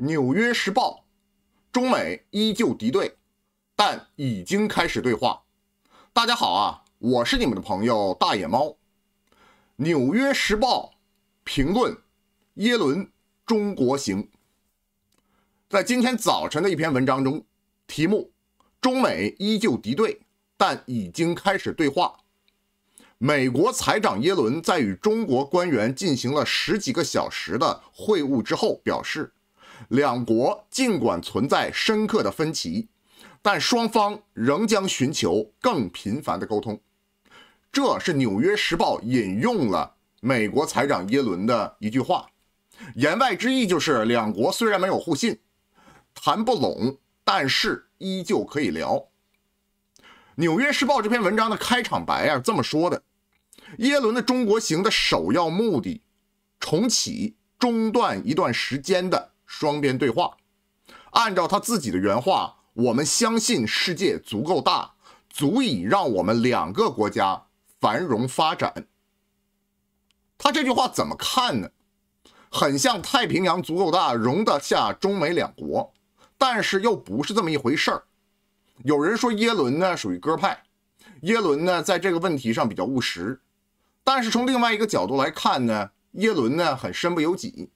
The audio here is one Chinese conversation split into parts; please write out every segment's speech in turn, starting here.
纽约时报》，中美依旧敌对，但已经开始对话。大家好啊，我是你们的朋友大野猫。《纽约时报》评论耶伦中国行，在今天早晨的一篇文章中，题目：中美依旧敌对，但已经开始对话。美国财长耶伦在与中国官员进行了十几个小时的会晤之后表示，两国尽管存在深刻的分歧，但双方仍将寻求更频繁的沟通。这是《纽约时报》引用了美国财长耶伦的一句话，言外之意就是两国虽然没有互信，谈不拢，但是依旧可以聊。《纽约时报》这篇文章的开场白啊，这么说的。耶伦的中国行的首要目的，重启中断一段时间的双边对话。按照他自己的原话，我们相信世界足够大，足以让我们两个国家繁荣发展。他这句话怎么看呢？很像太平洋足够大，容得下中美两国，但是又不是这么一回事儿。有人说耶伦呢属于鸽派，耶伦呢在这个问题上比较务实。但是从另外一个角度来看呢，耶伦呢很身不由己。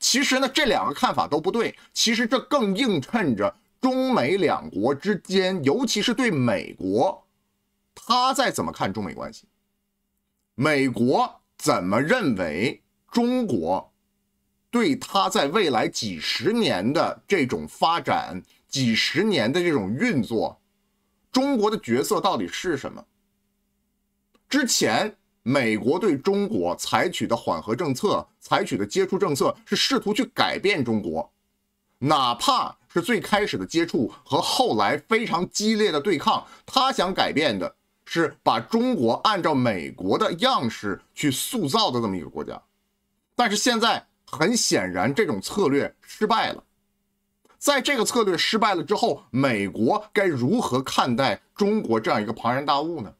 其实呢，这两个看法都不对。其实这更映衬着中美两国之间，尤其是对美国，他在怎么看中美关系？美国怎么认为中国对他在未来几十年的这种发展、几十年的这种运作，中国的角色到底是什么？之前。美国对中国采取的缓和政策，采取的接触政策，是试图去改变中国，哪怕是最开始的接触和后来非常激烈的对抗，他想改变的是把中国按照美国的样式去塑造的这么一个国家。但是现在很显然，这种策略失败了。在这个策略失败了之后，美国该如何看待中国这样一个庞然大物呢？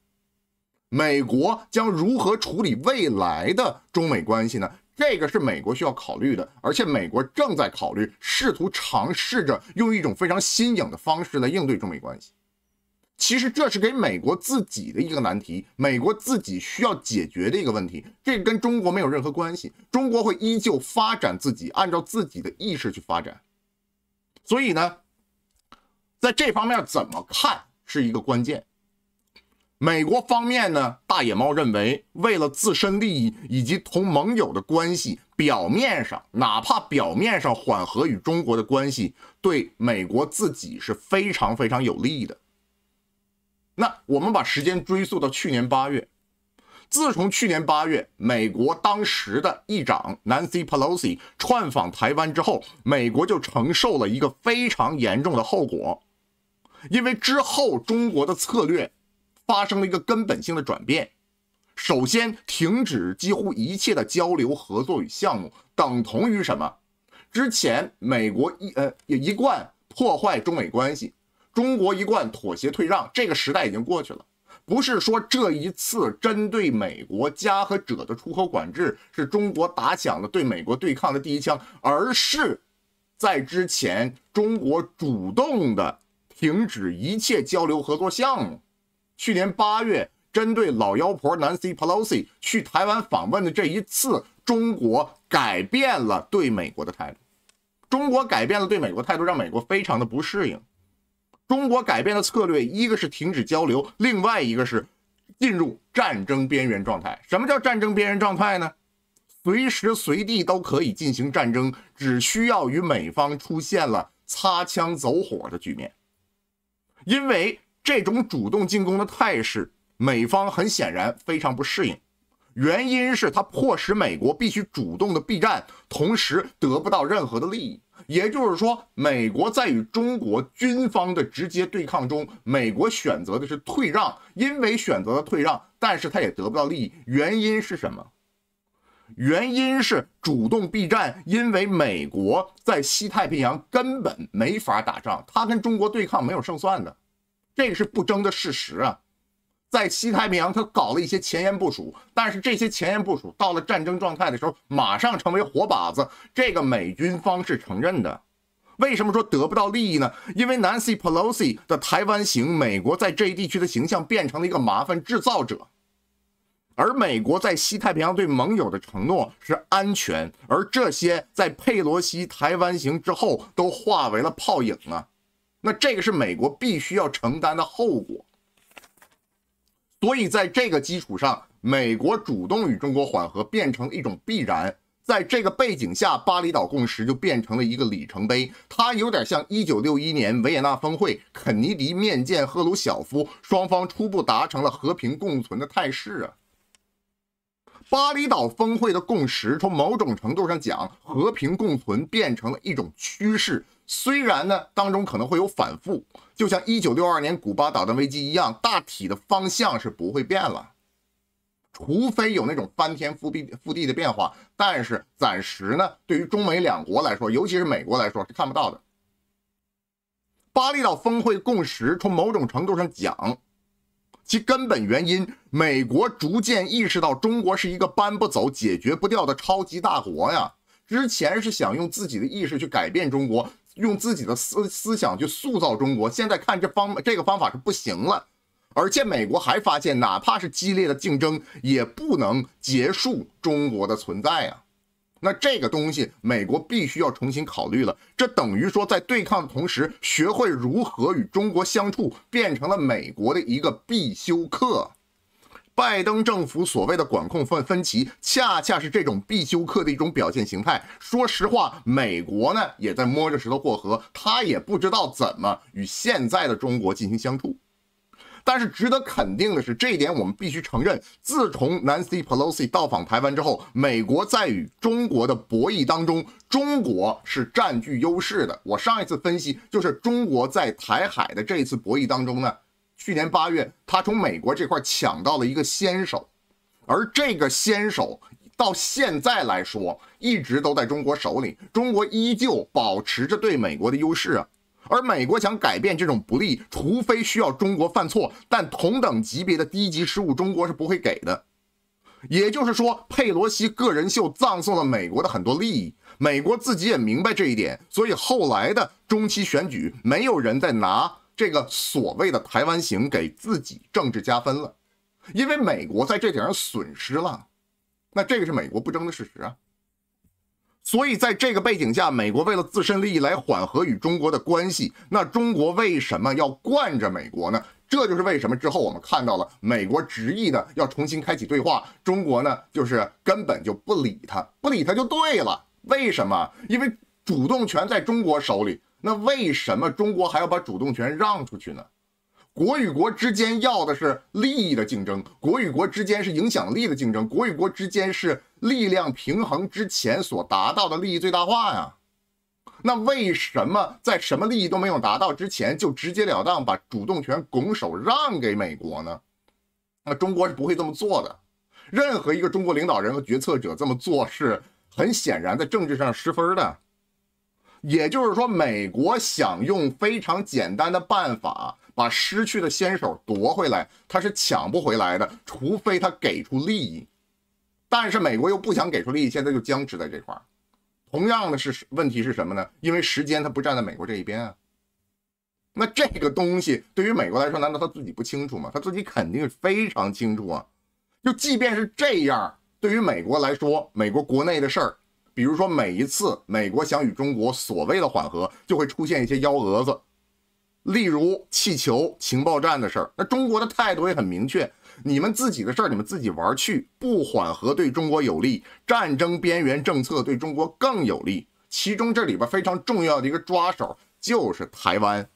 美国将如何处理未来的中美关系呢？这个是美国需要考虑的，而且美国正在考虑，试图尝试着用一种非常新颖的方式来应对中美关系。其实这是给美国自己的一个难题，美国自己需要解决的一个问题。这跟中国没有任何关系，中国会依旧发展自己，按照自己的意识去发展。所以呢，在这方面怎么看是一个关键。美国方面呢，大野猫认为，为了自身利益以及同盟友的关系，表面上哪怕表面上缓和与中国的关系，对美国自己是非常非常有利的。那我们把时间追溯到去年八月，自从去年八月，美国当时的议长 Nancy Pelosi 串访台湾之后，美国就承受了一个非常严重的后果，因为之后中国的策略。发生了一个根本性的转变，首先停止几乎一切的交流、合作与项目，等同于什么？之前美国一呃也一贯破坏中美关系，中国一贯妥协退让，这个时代已经过去了。不是说这一次针对美国加和者的出口管制是中国打响了对美国对抗的第一枪，而是在之前中国主动的停止一切交流合作项目。去年八月，针对老妖婆 Nancy Pelosi 去台湾访问的这一次，中国改变了对美国的态度。中国改变了对美国态度，让美国非常的不适应。中国改变的策略，一个是停止交流，另外一个是进入战争边缘状态。什么叫战争边缘状态呢？随时随地都可以进行战争，只需要与美方出现了擦枪走火的局面，因为。这种主动进攻的态势，美方很显然非常不适应。原因是它迫使美国必须主动的避战，同时得不到任何的利益。也就是说，美国在与中国军方的直接对抗中，美国选择的是退让。因为选择了退让，但是他也得不到利益。原因是什么？原因是主动避战，因为美国在西太平洋根本没法打仗，他跟中国对抗没有胜算的。这个是不争的事实啊，在西太平洋他搞了一些前沿部署，但是这些前沿部署到了战争状态的时候，马上成为活靶子，这个美军方是承认的。为什么说得不到利益呢？因为 Nancy Pelosi 的台湾行，美国在这一地区的形象变成了一个麻烦制造者，而美国在西太平洋对盟友的承诺是安全，而这些在佩罗西台湾行之后都化为了泡影啊！那这个是美国必须要承担的后果。所以在这个基础上，美国主动与中国缓和变成了一种必然。在这个背景下，巴厘岛共识就变成了一个里程碑。它有点像1961年维也纳峰会，肯尼迪面见赫鲁晓夫，双方初步达成了和平共存的态势啊。巴厘岛峰会的共识，从某种程度上讲，和平共存变成了一种趋势。虽然呢，当中可能会有反复，就像1962年古巴导弹危机一样，大体的方向是不会变了。除非有那种翻天覆地覆地的变化，但是暂时呢，对于中美两国来说，尤其是美国来说是看不到的。巴厘岛峰会共识，从某种程度上讲，其根本原因，美国逐渐意识到中国是一个搬不走、解决不掉的超级大国呀。之前是想用自己的意识去改变中国，用自己的思思想去塑造中国，现在看这方这个方法是不行了。而且美国还发现，哪怕是激烈的竞争，也不能结束中国的存在啊。那这个东西，美国必须要重新考虑了。这等于说，在对抗的同时，学会如何与中国相处，变成了美国的一个必修课。拜登政府所谓的管控分分歧，恰恰是这种必修课的一种表现形态。说实话，美国呢也在摸着石头过河，他也不知道怎么与现在的中国进行相处。但是值得肯定的是，这一点我们必须承认。自从 Nancy Pelosi 到访台湾之后，美国在与中国的博弈当中，中国是占据优势的。我上一次分析就是中国在台海的这一次博弈当中呢，去年八月，他从美国这块抢到了一个先手，而这个先手到现在来说一直都在中国手里，中国依旧保持着对美国的优势啊。而美国想改变这种不利，除非需要中国犯错，但同等级别的低级失误，中国是不会给的。也就是说，佩洛西个人秀葬送了美国的很多利益，美国自己也明白这一点，所以后来的中期选举，没有人再拿这个所谓的台湾行给自己政治加分了，因为美国在这点上损失了，那这个是美国不争的事实啊。所以，在这个背景下，美国为了自身利益来缓和与中国的关系，那中国为什么要惯着美国呢？这就是为什么之后我们看到了美国执意的要重新开启对话，中国呢就是根本就不理他，不理他就对了。为什么？因为主动权在中国手里，那为什么中国还要把主动权让出去呢？国与国之间要的是利益的竞争，国与国之间是影响力的竞争，国与国之间是力量平衡之前所达到的利益最大化呀。那为什么在什么利益都没有达到之前，就直截了当把主动权拱手让给美国呢？那中国是不会这么做的。任何一个中国领导人和决策者这么做，是很显然在政治上失分的。也就是说，美国想用非常简单的办法。把失去的先手夺回来，他是抢不回来的，除非他给出利益。但是美国又不想给出利益，现在就僵持在这块儿。同样的是问题是什么呢？因为时间他不站在美国这一边啊。那这个东西对于美国来说，难道他自己不清楚吗？他自己肯定非常清楚啊。就即便是这样，对于美国来说，美国国内的事儿，比如说每一次美国想与中国所谓的缓和，就会出现一些幺蛾子。例如气球情报站的事儿，那中国的态度也很明确：你们自己的事儿，你们自己玩去，不缓和对中国有利，战争边缘政策对中国更有利。其中这里边非常重要的一个抓手就是台湾。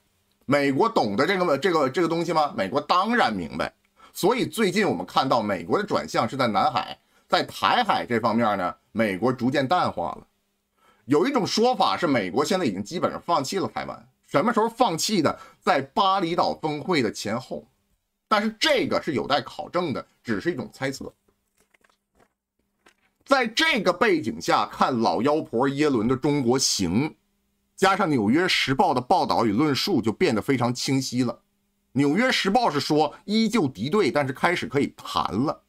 美国懂得这个这个这个东西吗？美国当然明白。所以最近我们看到美国的转向是在南海，在台海这方面呢，美国逐渐淡化了。有一种说法是，美国现在已经基本上放弃了台湾。什么时候放弃的？在巴厘岛峰会的前后，但是这个是有待考证的，只是一种猜测。在这个背景下看，老妖婆耶伦的中国行，加上《纽约时报》的报道与论述，就变得非常清晰了。纽约时报》是说依旧敌对，但是开始可以谈了。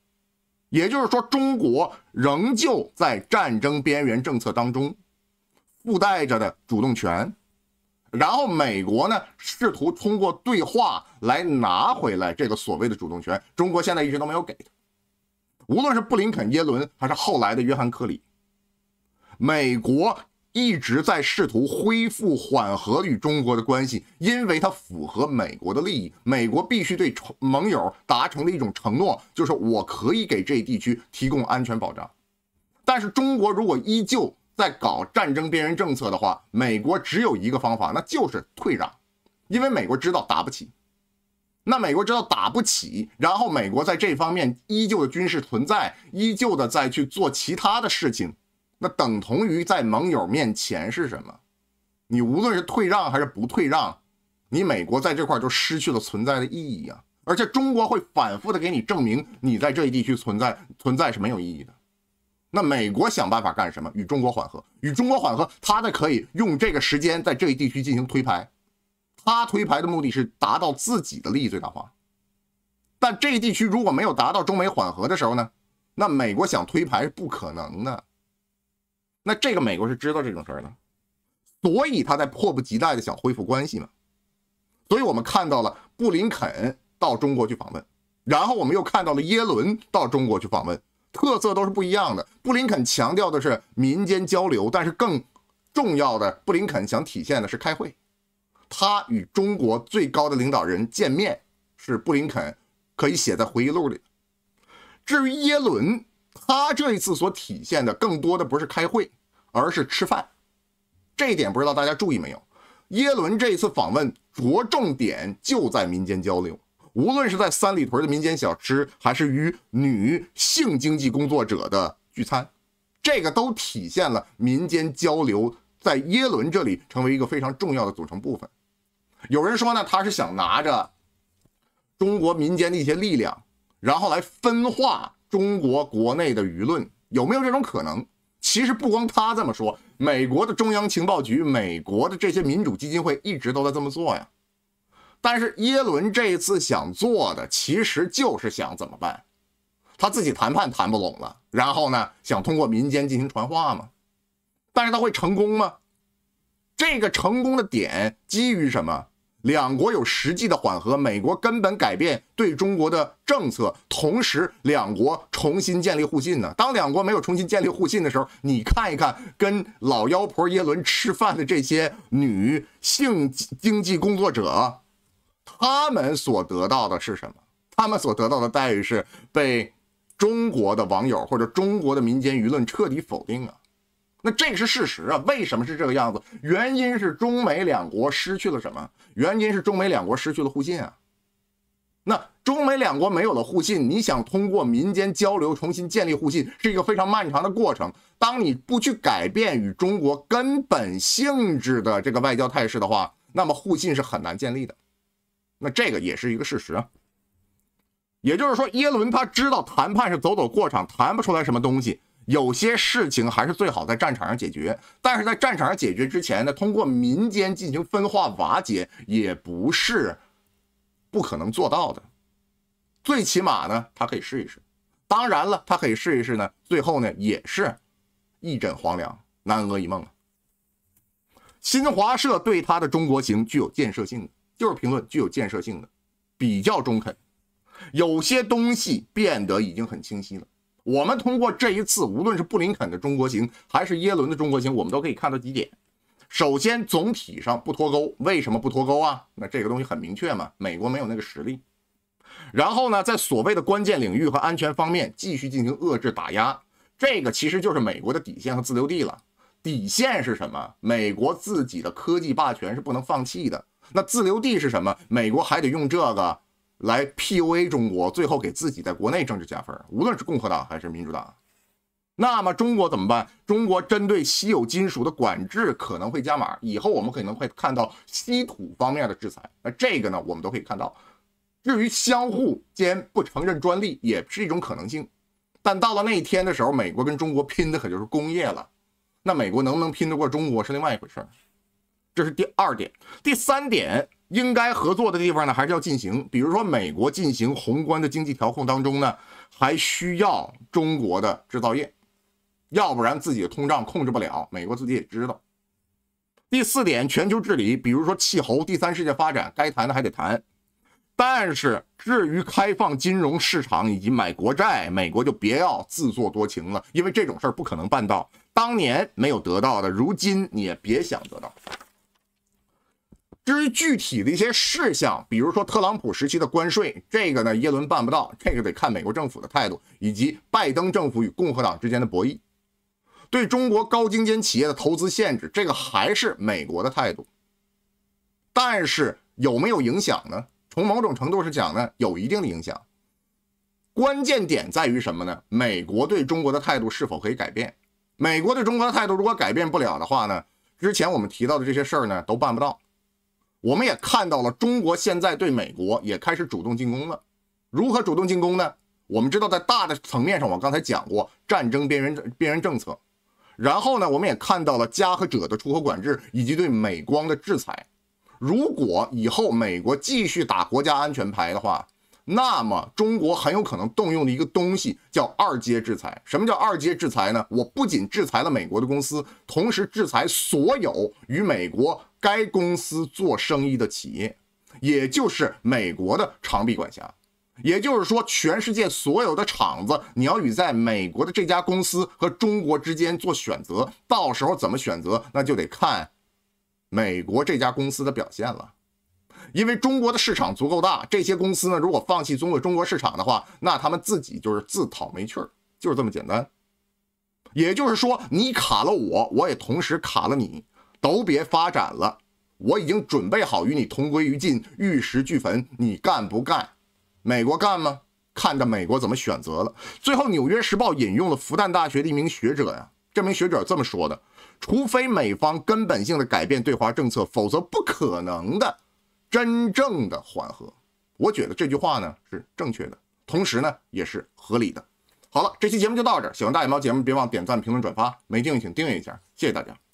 也就是说，中国仍旧在战争边缘政策当中附带着的主动权。然后美国呢，试图通过对话来拿回来这个所谓的主动权。中国现在一直都没有给他。无论是布林肯、耶伦，还是后来的约翰·克里，美国一直在试图恢复、缓和与中国的关系，因为它符合美国的利益。美国必须对盟友达成的一种承诺，就是我可以给这一地区提供安全保障。但是中国如果依旧在搞战争边缘政策的话，美国只有一个方法，那就是退让，因为美国知道打不起。那美国知道打不起，然后美国在这方面依旧的军事存在，依旧的在去做其他的事情，那等同于在盟友面前是什么？你无论是退让还是不退让，你美国在这块就失去了存在的意义啊！而且中国会反复的给你证明，你在这一地区存在存在是没有意义的。那美国想办法干什么？与中国缓和，与中国缓和，他呢可以用这个时间在这一地区进行推牌。他推牌的目的是达到自己的利益最大化，但这一地区如果没有达到中美缓和的时候呢，那美国想推牌是不可能的。那这个美国是知道这种事儿的，所以他在迫不及待的想恢复关系嘛。所以我们看到了布林肯到中国去访问，然后我们又看到了耶伦到中国去访问，特色都是不一样的。布林肯强调的是民间交流，但是更重要的，布林肯想体现的是开会。他与中国最高的领导人见面，是布林肯可以写在回忆录里。至于耶伦，他这一次所体现的更多的不是开会，而是吃饭。这一点不知道大家注意没有？耶伦这一次访问着重点就在民间交流，无论是在三里屯的民间小吃，还是与女性经济工作者的聚餐，这个都体现了民间交流在耶伦这里成为一个非常重要的组成部分。有人说呢，他是想拿着中国民间的一些力量，然后来分化中国国内的舆论，有没有这种可能？其实不光他这么说，美国的中央情报局、美国的这些民主基金会一直都在这么做呀。但是耶伦这一次想做的，其实就是想怎么办？他自己谈判谈不拢了，然后呢，想通过民间进行传话嘛？但是他会成功吗？这个成功的点基于什么？两国有实际的缓和，美国根本改变对中国的政策，同时两国重新建立互信呢。当两国没有重新建立互信的时候，你看一看跟老妖婆耶伦吃饭的这些女性经济工作者，他们所得到的是什么？他们所得到的待遇是被中国的网友或者中国的民间舆论彻底否定啊。那这个是事实啊？为什么是这个样子？原因是中美两国失去了什么？原因是中美两国失去了互信啊。那中美两国没有了互信，你想通过民间交流重新建立互信，是一个非常漫长的过程。当你不去改变与中国根本性质的这个外交态势的话，那么互信是很难建立的。那这个也是一个事实啊。也就是说，耶伦他知道谈判是走走过场，谈不出来什么东西。有些事情还是最好在战场上解决，但是在战场上解决之前呢，通过民间进行分化瓦解也不是不可能做到的。最起码呢，他可以试一试。当然了，他可以试一试呢，最后呢也是一枕黄粱，南柯一梦。新华社对他的中国行具有建设性的，就是评论具有建设性的，比较中肯。有些东西变得已经很清晰了。我们通过这一次，无论是布林肯的中国行，还是耶伦的中国行，我们都可以看到几点。首先，总体上不脱钩。为什么不脱钩啊？那这个东西很明确嘛，美国没有那个实力。然后呢，在所谓的关键领域和安全方面继续进行遏制打压，这个其实就是美国的底线和自留地了。底线是什么？美国自己的科技霸权是不能放弃的。那自留地是什么？美国还得用这个。来 PUA 中国，最后给自己在国内政治加分，无论是共和党还是民主党。那么中国怎么办？中国针对稀有金属的管制可能会加码，以后我们可能会看到稀土方面的制裁。那这个呢，我们都可以看到。至于相互间不承认专利，也是一种可能性。但到了那一天的时候，美国跟中国拼的可就是工业了。那美国能不能拼得过中国是另外一回事儿。这是第二点，第三点。应该合作的地方呢，还是要进行。比如说，美国进行宏观的经济调控当中呢，还需要中国的制造业，要不然自己的通胀控制不了。美国自己也知道。第四点，全球治理，比如说气候、第三世界发展，该谈的还得谈。但是，至于开放金融市场以及买国债，美国就别要自作多情了，因为这种事儿不可能办到。当年没有得到的，如今你也别想得到。至于具体的一些事项，比如说特朗普时期的关税，这个呢，耶伦办不到，这个得看美国政府的态度，以及拜登政府与共和党之间的博弈。对中国高精尖企业的投资限制，这个还是美国的态度。但是有没有影响呢？从某种程度是讲呢，有一定的影响。关键点在于什么呢？美国对中国的态度是否可以改变？美国对中国的态度如果改变不了的话呢？之前我们提到的这些事儿呢，都办不到。我们也看到了，中国现在对美国也开始主动进攻了。如何主动进攻呢？我们知道，在大的层面上，我刚才讲过战争边缘边缘政策。然后呢，我们也看到了加和者的出口管制以及对美光的制裁。如果以后美国继续打国家安全牌的话，那么中国很有可能动用的一个东西叫二阶制裁。什么叫二阶制裁呢？我不仅制裁了美国的公司，同时制裁所有与美国该公司做生意的企业，也就是美国的长臂管辖。也就是说，全世界所有的厂子，你要与在美国的这家公司和中国之间做选择，到时候怎么选择，那就得看。美国这家公司的表现了，因为中国的市场足够大，这些公司呢，如果放弃中国中国市场的话，那他们自己就是自讨没趣儿，就是这么简单。也就是说，你卡了我，我也同时卡了你，都别发展了。我已经准备好与你同归于尽，玉石俱焚，你干不干？美国干吗？看着美国怎么选择了。最后，《纽约时报》引用了复旦大学的一名学者呀，这名学者这么说的。除非美方根本性的改变对华政策，否则不可能的真正的缓和。我觉得这句话呢是正确的，同时呢也是合理的。好了，这期节目就到这儿。喜欢大眼猫节目，别忘点赞、评论、转发。没订阅请订阅一下，谢谢大家。